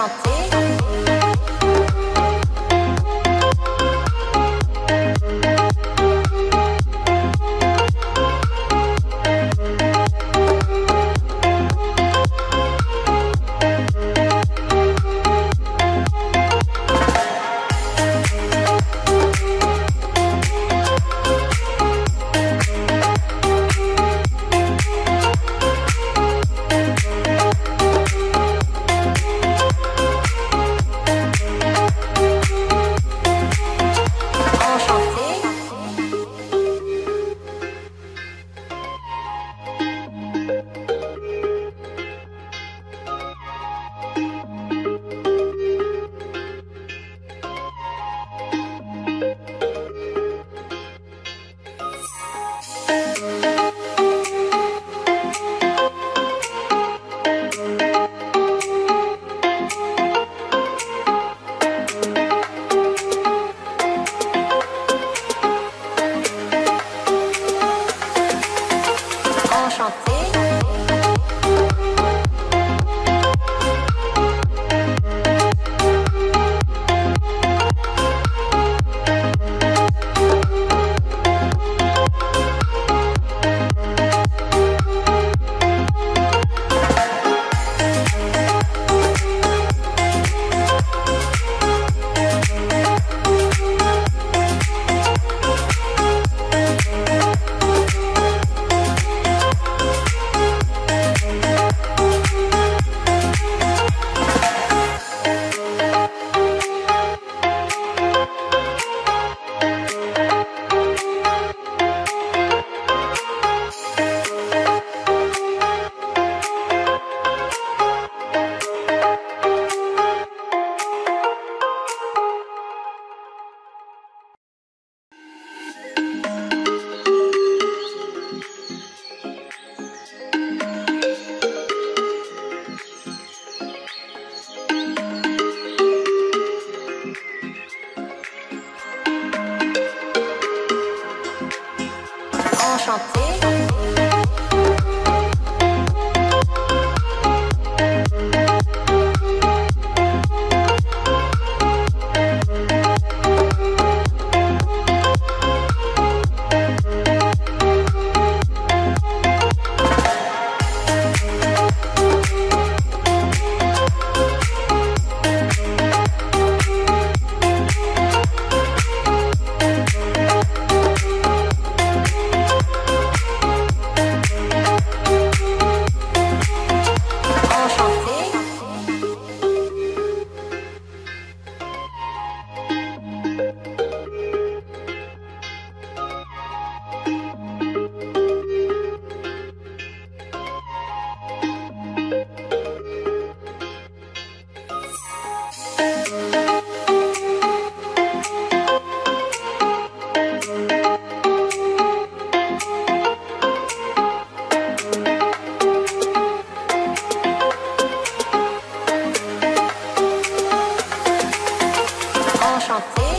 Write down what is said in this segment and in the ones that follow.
chante enchanté.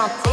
Chanter.